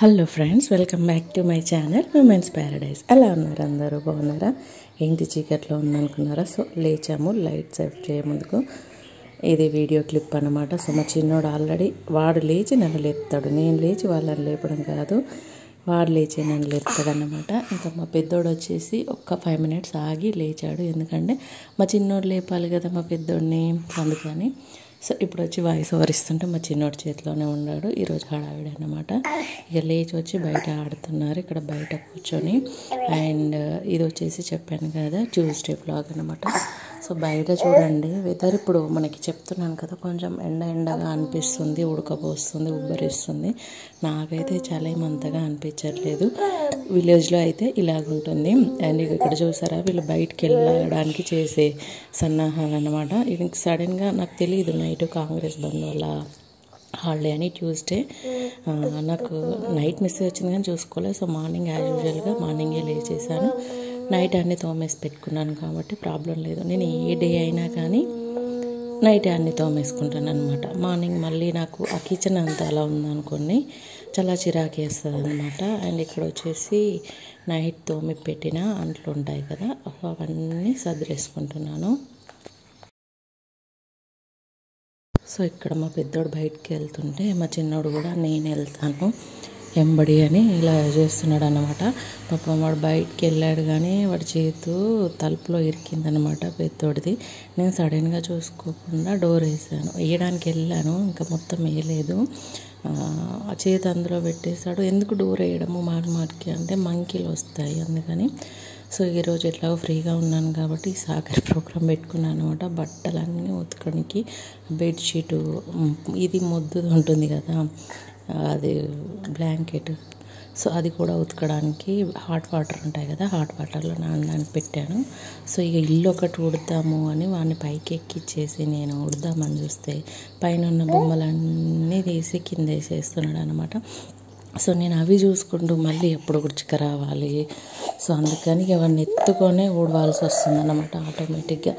Hello friends welcome back to my channel women's paradise ఎలా ఉన్నారు అందరూ? బాగున్నారా? ఏంటి చీకట్లో ఉందనుకున్నారా? సో లేచాము లైట్ సెట్ చేయముందుకు ఇది వీడియో క్లిప్ అనమాట సో మా చిన్నోడు ఆల్రెడీ వాడు లేచి నన్ను లేపుతాడు. నేను లేచి వాళ్ళని లేపడం కాదు వాడు లేచి నన్ను లేపుతాడు అనమాట ఇంకా మా పెద్దోడు వచ్చేసి ఒక్క ఫైవ్ మినిట్స్ ఆగి లేచాడు. ఎందుకంటే మా చిన్నోడు లేపాలి కదా మా పెద్దోడిని అందుకని. సో ఇప్పుడు వచ్చి వాయిస్ ఓవర్ ఇస్తుంటే మా చిన్నోడి చేతిలోనే ఉన్నాడు. ఈరోజు హడావిడి అనమాట ఇక లేచి వచ్చి బయట ఆడుతున్నారు. ఇక్కడ బయట కూర్చొని. అండ్ ఇది వచ్చేసి చెప్పాను కదా ట్యూస్డే బ్లాగ్ అనమాట సో బయట చూడండి. వెదర్ ఇప్పుడు మనకి చెప్తున్నాను కదా కొంచెం ఎండ ఎండగా అనిపిస్తుంది ఉడకపోస్తుంది ఉబ్బరిస్తుంది. నాకైతే చాలా ఏమంతగా అనిపించట్లేదు. విలేజ్లో అయితే ఇలాగుంటుంది. అండ్ ఇక్కడ చూసారా వీళ్ళు బయటికి వెళ్ళడానికి చేసే సన్నాహాలు అనమాట ఇది సడన్గా నాకు తెలియదు నైట్ కాంగ్రెస్ బంద్ వల్ల హాలిడే అని ట్యూస్డే నాకు నైట్ మెసేజ్ వచ్చింది కానీ చూసుకోలేదు. సో మార్నింగ్ యాజ్ యూజువల్గా మార్నింగే లేచేసాను నైట్ అన్నీ తోమేసి పెట్టుకున్నాను కాబట్టి ప్రాబ్లం లేదు. నేను ఏ డే అయినా కానీ నైట్ అన్ని తోమేసుకుంటాను అనమాట మార్నింగ్ మళ్ళీ నాకు ఆ కిచెన్ అంతా అలా ఉందనుకోండి చాలా చిరాకు వేస్తుంది అనమాట అండ్ ఇక్కడ వచ్చేసి నైట్ తోమి పెట్టిన అంట్లు ఉంటాయి కదా అవన్నీ సదిరేసుకుంటున్నాను. సో ఇక్కడ మా పెద్దోడు బయటికి వెళ్తుంటే మా చిన్నోడు కూడా నేను వెళ్తాను. ఎంబడి అని ఇలా చేస్తున్నాడు అనమాట పాపం వాడు బయటికి వెళ్ళాడు కానీ వాడి చేతు తలుపులో ఇరికిందనమాట పెద్దోడిది. నేను సడన్గా చూసుకోకుండా డోర్ వేసాను. వేయడానికి వెళ్ళాను ఇంకా మొత్తం వేయలేదు. ఆ, చేతి అందులో పెట్టేశాడు. ఎందుకు డోర్ వేయడము మాటి మాటికి అంటే మంకీలు వస్తాయి అందుకని. సో ఈరోజు ఎట్లాగో ఫ్రీగా ఉన్నాను కాబట్టి ఈ సాగర్ ప్రోగ్రామ్ పెట్టుకున్నాను అనమాట బట్టలన్నీ ఉతకడానికి బెడ్షీటు ఇది మొద్దు ఉంటుంది కదా. అది బ్లాంకెట్. సో అది కూడా ఉతకడానికి హాట్ వాటర్ ఉంటాయి కదా హాట్ వాటర్లో నానడానికి పెట్టాను. సో ఇక ఇల్లు ఒకటి ఉడతాము అని వాడిని పైకి ఎక్కిచ్చేసి నేను ఉడదామని చూస్తే పైన ఉన్న బొమ్మలన్నీ తీసి కింద వేసేస్తున్నాడు అనమాట సో నేను అవి చూసుకుంటూ మళ్ళీ ఎప్పుడు గుడిచిక రావాలి. సో అందుకని ఎవరిని ఎత్తుకొనే ఊడవాల్సి వస్తుంది అనమాట ఆటోమేటిక్గా.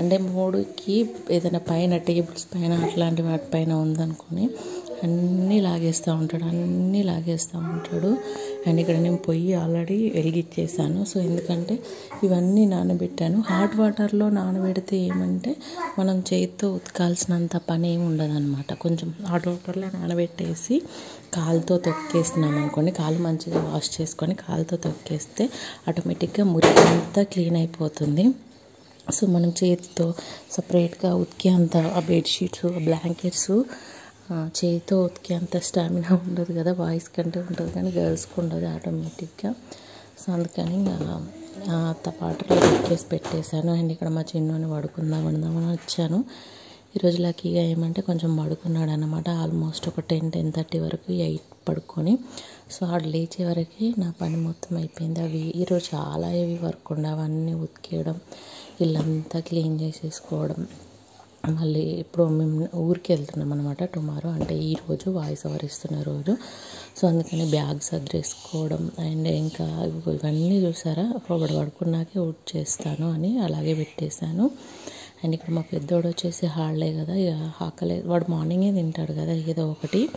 అంటే మూడుకి ఏదైనా పైన టేబుల్స్ పైన అట్లాంటి వాటి పైన ఉందనుకొని అన్నీ లాగేస్తూ ఉంటాడు అన్నీ లాగేస్తూ ఉంటాడు. అండ్ ఇక్కడ నేను పొయ్యి ఆల్రెడీ వెలిగిచ్చేసాను. సో ఎందుకంటే ఇవన్నీ నానబెట్టాను. హాట్ వాటర్లో నానబెడితే ఏమంటే మనం చేతితో ఉతకాల్సినంత పని ఏమి ఉండదు అనమాట కొంచెం హాట్ వాటర్లో నానబెట్టేసి కాలుతో తొక్కేస్తున్నాం అనుకోండి కాలు మంచిగా వాష్ చేసుకొని కాలుతో తొక్కేస్తే ఆటోమేటిక్గా మురికి అంతా క్లీన్ అయిపోతుంది. సో మనం చేతితో సపరేట్గా ఉతికే అంత ఆ బెడ్షీట్స్ ఆ బ్లాంకెట్స్ చేతితో ఉతికే అంత స్టామినా ఉండదు కదా బాయ్స్ కంటే ఉంటుంది కానీ గర్ల్స్కి ఉండదు ఆటోమేటిక్గా. సో అందుకని అత్త పాటలు చేసి పెట్టేశాను. అండ్ ఇక్కడ మా చిన్నోని పడుకుందాం అందామని వచ్చాను. ఈరోజు లక్కీగా ఏమంటే కొంచెం పడుకున్నాడు అనమాట ఆల్మోస్ట్ ఒక టెన్ టెన్ థర్టీ వరకు ఎయిట్ పడుకొని. సో ఆడు లేచే వరకు నా పని మొత్తం అయిపోయింది. అవి ఈరోజు చాలా ఏవి వర్క్ ఉండే అవన్నీ ఉతికేయడం ఇల్లంతా క్లీన్ చేసేసుకోవడం. మళ్ళీ ఇప్పుడు మేము ఊరికి వెళ్తున్నాం అనమాట టుమారో. అంటే ఈ రోజు వాయిస్ ఓవర్ ఇస్తున్న రోజు. సో అందుకని బ్యాగ్ సర్దేసుకోవడం అండ్ ఇంకా ఇవన్నీ చూసారా? ఒకటి పడుకున్నాకే ఊట్ చేస్తాను అని అలాగే పెట్టేశాను. అండ్ ఇక్కడ మా పెద్దోడు వచ్చేసి హాలిడే కదా ఇక ఆకలే వాడు మార్నింగే తింటాడు కదా ఏదో ఒకటి.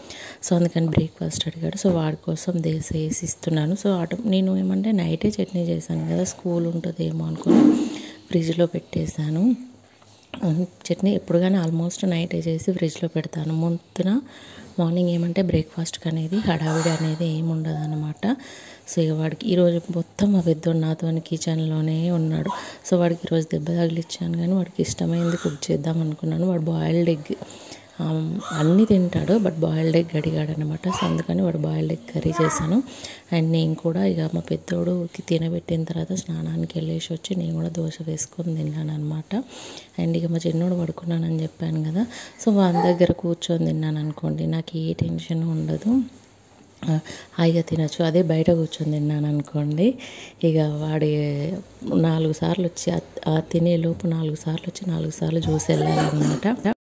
సో అందుకని బ్రేక్ఫాస్ట్ అడిగాడు. సో వాడి కోసం దేశ వేసి ఇస్తున్నాను. సో ఆటో నేను ఏమంటే నైటే చట్నీ చేశాను కదా స్కూల్ ఉంటుందేమో అనుకుని ఫ్రిడ్జ్లో పెట్టేశాను. చట్నీ ఎప్పుడు కానీ ఆల్మోస్ట్ నైట్ చేసి ఫ్రిడ్జ్లో పెడతాను. ముందున మార్నింగ్ ఏమంటే బ్రేక్ఫాస్ట్కి అనేది హడావిడి అనేది ఏమి ఉండదు అనమాట సో ఇక వాడికి ఈరోజు మొత్తం మా పెద్దోడు నాతో కిచెన్లోనే ఉన్నాడు. సో వాడికి ఈరోజు దెబ్బ తగిలిచ్చాను కానీ వాడికి ఇష్టమైంది కుక్ చేద్దాం అనుకున్నాను. వాడు బాయిల్డ్ ఎగ్ అన్నీ తింటాడు బట్ బాయిల్డ్ ఎగ్ అడిగాడు అనమాట సో అందుకని వాడు బాయిల్డ్ ఎగ్ కర్రీ చేశాను. అండ్ నేను కూడా ఇక మా పెద్దోడుకి తినబెట్టిన తర్వాత స్నానానికి వెళ్ళేసి వచ్చి నేను కూడా దోశ వేసుకొని తిన్నాను అనమాట అండ్ ఇక మా చిన్నోడు పడుకున్నానని చెప్పాను కదా. సో వాళ్ళ దగ్గర కూర్చొని తిన్నాను అనుకోండి నాకు ఏ టెన్షన్ ఉండదు. హాయిగా తినచ్చు. అదే బయట కూర్చొని తిన్నాను అనుకోండి ఇక వాడి నాలుగు సార్లు వచ్చి ఆ- ఆ తినే లోపు నాలుగు సార్లు వచ్చి నాలుగు సార్లు చూసి వెళ్ళాలన్నమాట.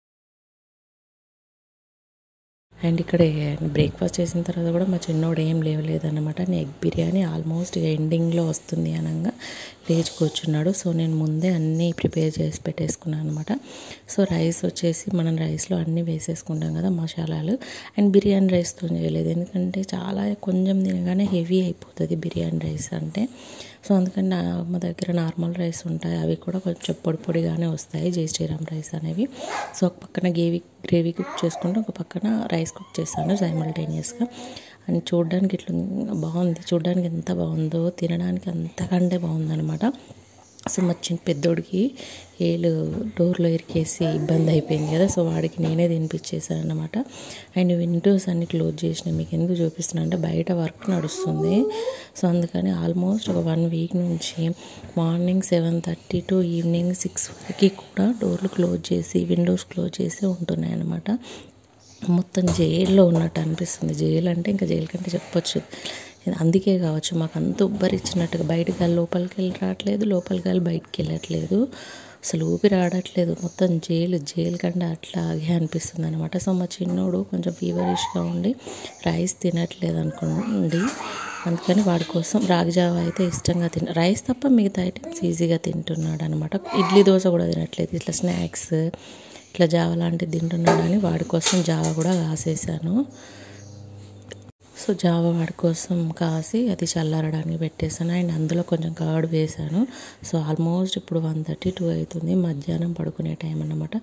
అండ్ ఇక్కడ బ్రేక్ఫాస్ట్ చేసిన తర్వాత కూడా మా చిన్నోడు ఏం లేవలేదన్నమాట. నేను ఎగ్ బిర్యానీ ఆల్మోస్ట్ ఎండింగ్లో వస్తుంది అనగా లేచి కూర్చున్నాడు. సో నేను ముందే అన్నీ ప్రిపేర్ చేసి పెట్టేసుకున్నాను అనమాట సో రైస్ వచ్చేసి మనం రైస్లో అన్నీ వేసేసుకుంటాం కదా మసాలాలు. అండ్ బిర్యానీ రైస్తో చేయలేదు. ఎందుకంటే చాలా కొంచెం తినగానే హెవీ అయిపోతుంది బిర్యానీ రైస్ అంటే. సో అందుకని మా దగ్గర నార్మల్ రైస్ ఉంటాయి. అవి కూడా కొంచెం పొడి పొడిగానే వస్తాయి. జై శ్రీరామ్ రైస్ అనేవి. సో ఒక పక్కన గ్రేవీ గ్రేవీ కుక్ చేసుకుంటూ ఒక పక్కన రైస్ కుక్ చేశాను సైమల్టేనియస్గా అండ్ చూడడానికి ఇట్లా బాగుంది. చూడడానికి ఎంత బాగుందో తినడానికి అంతకంటే బాగుందనమాట సో మా చిన్న పెద్దోడికి ఏళ్ళు డోర్లో ఇరికేసి ఇబ్బంది అయిపోయింది కదా సో వాడికి నేనే తినిపించేసాను అనమాట అండ్ విండోస్ అన్ని క్లోజ్ చేసిన మీకు ఎందుకు చూపిస్తున్నా అంటే బయట వర్క్ నడుస్తుంది. సో అందుకని ఆల్మోస్ట్ ఒక వన్ వీక్ నుంచి morning seven thirty to evening six వరకు కూడా డోర్లు క్లోజ్ చేసి విండోస్ క్లోజ్ చేసి ఉంటున్నాయి అనమాట మొత్తం జైల్లో ఉన్నట్టు అనిపిస్తుంది. జైలు అంటే ఇంకా జైలు కంటే చెప్పొచ్చు. అందుకే కావచ్చు మాకు అంత ఉబ్బరిచ్చినట్టుగా బయటకు వెళ్ళి లోపలికి వెళ్ళి రావట్లేదు లోపలికి వెళ్ళి బయటికి వెళ్ళట్లేదు. అసలు ఊపిరి ఆడట్లేదు మొత్తం జైలు జైలు కంటే అట్లాగే అనిపిస్తుంది అనమాట సో మా చిన్నోడు కొంచెం ఫీవరిష్గా ఉండి రైస్ తినట్లేదు అనుకోండి. అందుకని వాడి కోసం రాగి జావ అయితే ఇష్టంగా తిన రైస్ తప్ప మిగతా ఐటమ్స్ ఈజీగా తింటున్నాడు అనమాట ఇడ్లీ దోశ కూడా తినట్లేదు. ఇట్లా స్నాక్స్ ఇట్లా జావ లాంటిది తింటున్నాడని వాడి కోసం జావ కూడా కాసేసాను సో జావ వాడి కోసం కాసి అది చల్లారడానికి పెట్టేశాను. అండ్ అందులో కొంచెం కర్డ్ వేసాను సో ఆల్మోస్ట్ ఇప్పుడు వన్ థర్టీ టూ అవుతుంది మధ్యాహ్నం పడుకునే టైం అన్నమాట.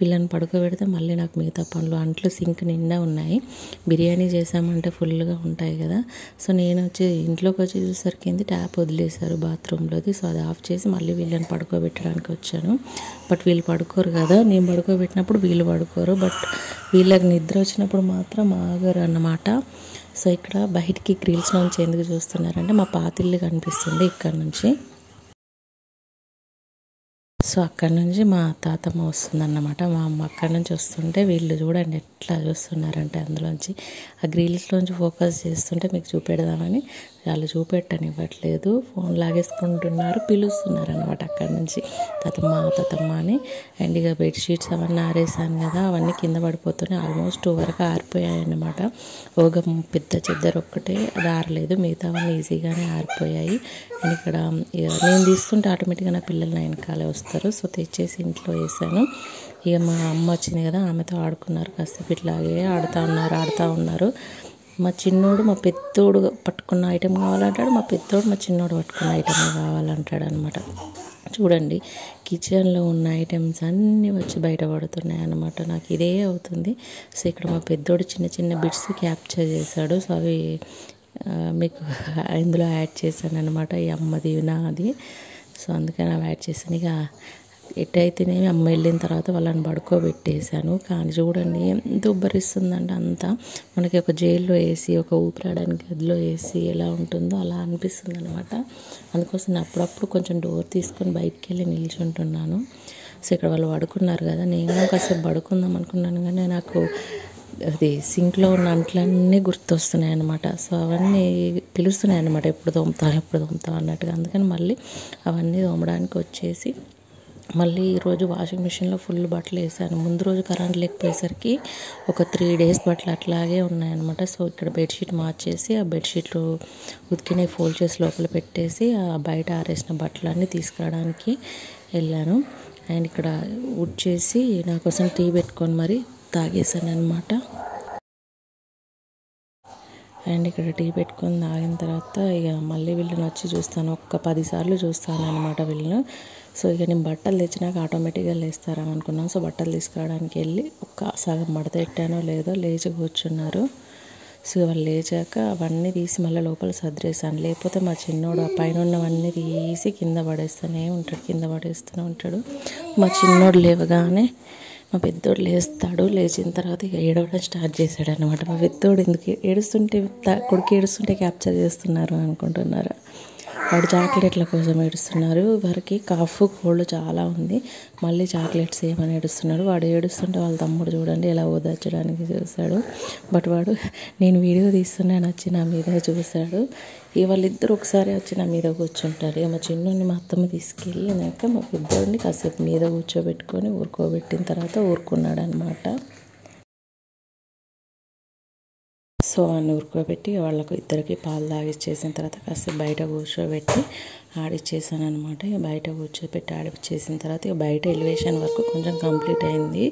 వీళ్ళని పడుకోబెడితే మళ్ళీ నాకు మిగతా పనులు అంట్లు సింక్ నిండా ఉన్నాయి. బిర్యానీ చేసామంటే ఫుల్గా ఉంటాయి కదా. సో నేను వచ్చి ఇంట్లోకి వచ్చి చూసరికి ట్యాప్ వదిలేశారు బాత్రూంలోది సో అది ఆఫ్ చేసి మళ్ళీ వీళ్ళని పడుకోబెట్టడానికి వచ్చాను. బట్ వీళ్ళు పడుకోరు కదా. నేను పడుకోబెట్టినప్పుడు వీళ్ళు పడుకోరు. బట్ వీళ్ళకి నిద్ర వచ్చినప్పుడు మాత్రం ఆగరు అన్నమాట సో ఇక్కడ బయటికి గ్రిల్స్ నుంచి ఎందుకు చూస్తున్నారంటే మా పాతిల్లు కనిపిస్తుంది ఇక్కడ నుంచి. సో అక్కడ నుంచి మా తాతమ్మ వస్తుందన్నమాట. మా అమ్మ అక్కడ నుంచి వస్తుంటే వీళ్ళు చూడండి ఇట్లా చూస్తున్నారంటే అందులోంచి ఆ గ్రిల్స్లోంచి ఫోకస్ చేస్తుంటే మీకు చూపెడదామని వాళ్ళు చూపెట్టనివ్వట్లేదు. ఫోన్ లాగేసుకుంటున్నారు పిలుస్తున్నారు అనమాట అక్కడి నుంచి. తాతమ్మ తతమ్మ అని. అండ్ ఇక బెడ్షీట్స్ అవన్నీ ఆరేసాను కదా అవన్నీ కింద పడిపోతున్నాయి ఆల్మోస్ట్ టూ వరకు ఆరిపోయాయి అన్నమాట ఒక పెద్ద చెద్దరు ఒక్కటే అది ఆరలేదు. మిగతావన్నీ ఈజీగానే ఆరిపోయాయి. అండ్ ఇక్కడ ఇక నేను తీస్తుంటే ఆటోమేటిక్గా నా పిల్లలు నా వెనకాలే వస్తారు. సో తెచ్చేసి ఇంట్లో వేసాను ఇక మా అమ్మ వచ్చింది కదా ఆమెతో ఆడుకున్నారు. కాసేపు ఇట్లాగే ఆడుతూ ఉన్నారు ఆడుతూ ఉన్నారు. మా చిన్నోడు మా పెద్దోడు పట్టుకున్న ఐటెం కావాలంటాడు మా పెద్దోడు మా చిన్నోడు పట్టుకున్న ఐటెం కావాలంటాడు అనమాట చూడండి కిచెన్లో ఉన్న ఐటమ్స్ అన్నీ వచ్చి బయటపడుతున్నాయి అన్నమాట. నాకు ఇదే అవుతుంది. సో ఇక్కడ మా పెద్దోడు చిన్న చిన్న బిట్స్ క్యాప్చర్ చేశాడు. సో అవి మీకు ఇందులో యాడ్ చేశాను అనమాట ఈ అమ్మది నాది. సో అందుకని అవి యాడ్ చేశాను. ఇక ఎట్టయితేనేమి అమ్మ వెళ్ళిన తర్వాత వాళ్ళని పడుకోబెట్టేశాను. కానీ చూడండి ఎంత ఉబ్బరిస్తుందంటే అంతా. మనకి ఒక జైల్లో వేసి ఒక ఊపిరాడడానికి గదిలో వేసి ఎలా ఉంటుందో అలా అనిపిస్తుంది అనమాట అందుకోసం నేను అప్పుడప్పుడు కొంచెం డోర్ తీసుకొని బయటికి వెళ్ళి నిల్చుంటున్నాను. సో ఇక్కడ వాళ్ళు పడుకున్నారు కదా నేను కాసేపు పడుకుందాం అనుకున్నాను కానీ నాకు అది సింక్లో ఉన్న అంట్లన్నీ గుర్తొస్తున్నాయి అనమాట సో అవన్నీ పిలుస్తున్నాయి అనమాట ఎప్పుడు తోముతాం ఎప్పుడు తోముతాం అన్నట్టుగా. అందుకని మళ్ళీ అవన్నీ తోమడానికి వచ్చేసి మళ్ళీ ఈరోజు వాషింగ్ మిషన్లో ఫుల్ బట్టలు వేసాను. ముందు రోజు కరెంట్ లేకపోయేసరికి ఒక త్రీ డేస్ బట్టలు అట్లాగే ఉన్నాయన్నమాట. సో ఇక్కడ బెడ్షీట్ మార్చేసి ఆ బెడ్షీట్లు ఉతికిన ఫోల్డ్ చేసి లోపల పెట్టేసి ఆ బయట ఆరేసిన బట్టలన్నీ తీసుకురావడానికి వెళ్ళాను. అండ్ ఇక్కడ ఉడ్చేసి నా కోసం టీ పెట్టుకొని మరి తాగేసాను అనమాట అండ్ ఇక్కడ టీ పెట్టుకొని తాగిన తర్వాత ఇక మళ్ళీ వీళ్ళని వచ్చి చూస్తాను. ఒక్క పదిసార్లు చూస్తాను అనమాట వీళ్ళను. సో ఇక నేను బట్టలు తెచ్చినాక ఆటోమేటిక్గా లేస్తారని అనుకున్నాను. సో బట్టలు తీసుకురావడానికి వెళ్ళి ఒక్క సగం మడత పెట్టానో లేదో లేచి కూర్చున్నారు. సో వాళ్ళు లేచాక అవన్నీ తీసి మళ్ళీ లోపల సర్దేశాను. లేకపోతే మా చిన్నోడు ఆ పైన ఉన్నవన్నీ తీసి కింద పడేస్తూనే ఉంటాడు కింద పడేస్తూనే ఉంటాడు. మా చిన్నోడు లేవగానే మా పెద్దోడు లేస్తాడు. లేచిన తర్వాత ఇక ఏడవడం స్టార్ట్ చేశాడు అనమాట మా పెద్దోడు ఎందుకు ఏడుస్తుంటే కొడుకు ఏడుస్తుంటే క్యాప్చర్ చేస్తున్నారు అనుకుంటున్నారు? వాడు చాక్లెట్ల కోసం ఏడుస్తున్నారు. వారికి కాఫ్ కోల్డ్ చాలా ఉంది. మళ్ళీ చాక్లెట్స్ ఏమని ఏడుస్తున్నాడు? వాడు ఏడుస్తుంటే వాళ్ళ తమ్ముడు చూడండి ఎలా ఓదార్చడానికి చూశాడు బట్ వాడు నేను వీడియో తీస్తున్నాను వచ్చి నా మీద చూశాడు ఇక వాళ్ళిద్దరు ఒకసారి వచ్చి నా మీద కూర్చుంటారు. ఇక మా చిన్నోడిని మా అత్తమ్మ తీసుకెళ్ళినాక మా పెద్దోడిని కాసేపు మీద కూర్చోబెట్టుకొని ఊరుకోబెట్టిన తర్వాత ఊరుకున్నాడు అనమాట సో సో వాడిని ఉరుకోబెట్టి వాళ్ళకు ఇద్దరికి పాలు తాగిచ్చేసిన తర్వాత కాస్త బయట కూర్చోబెట్టి ఆడిచ్చేసాను అనమాట ఇక బయట కూర్చోబెట్టి ఆడిచ్చేసిన తర్వాత ఇక బయట ఎలివేషన్ వరకు కొంచెం కంప్లీట్ అయింది.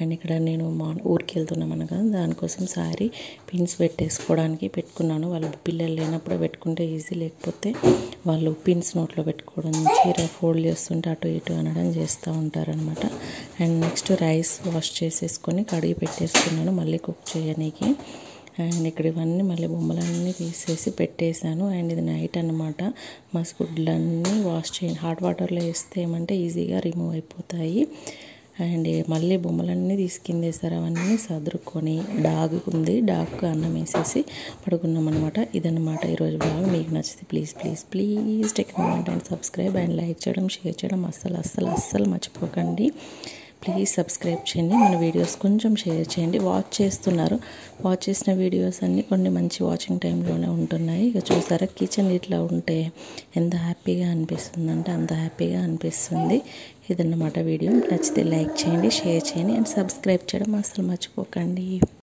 అండ్ ఇక్కడ నేను మా ఊరికి వెళ్తున్నాం కదా దానికోసం సారీ పిన్స్ పెట్టేసుకోవడానికి పెట్టుకున్నాను. వాళ్ళు పిల్లలు లేనప్పుడు పెట్టుకుంటే ఈజీ లేకపోతే వాళ్ళు పిన్స్ నోట్లో పెట్టుకోవడం చీర ఫోల్డ్ చేస్తుంటే అటు ఇటు అనడం చేస్తూ ఉంటారనమాట అండ్ నెక్స్ట్ రైస్ వాష్ చేసేసుకొని కడిగి పెట్టేసుకున్నాను మళ్ళీ కుక్ చేయడానికి అండ్ ఇక్కడ ఇవన్నీ మళ్ళీ బొమ్మలన్నీ తీసేసి పెట్టేశాను. అండ్ ఇది నైట్ అనమాట మా గుడ్లన్నీ వాష్ చేయండి హాట్ వాటర్లో వేస్తే ఏమంటే ఈజీగా రిమూవ్ అయిపోతాయి. అండ్ మళ్ళీ బొమ్మలన్నీ తీసుకిందేసారు అవన్నీ సదురుకొని డాగ్ ఉంది డాగ్కు అన్నం వేసేసి పడుకున్నాం అనమాట ఇదన్నమాట ఈరోజు బాగా మీకు నచ్చితే please please please take moment and subscribe and like చేయడం షేర్ చేయడం అస్సలు అస్సలు అస్సలు మర్చిపోకండి. ప్లీజ్ సబ్స్క్రైబ్ చేయండి. మన వీడియోస్ కొంచెం షేర్ చేయండి. వాచ్ చేస్తున్నారు. వాచ్ చేసిన వీడియోస్ అన్నీ కొన్ని మంచి వాచింగ్ టైంలోనే ఉంటున్నాయి. ఇక చూసారా కిచెన్ ఇట్లా ఉంటే ఎంత హ్యాపీగా అనిపిస్తుంది అంటే అంత హ్యాపీగా అనిపిస్తుంది. ఇదన్నమాట వీడియో. నచ్చితే లైక్ చేయండి షేర్ చేయండి అండ్ సబ్స్క్రైబ్ చేయడం అసలు మర్చిపోకండి.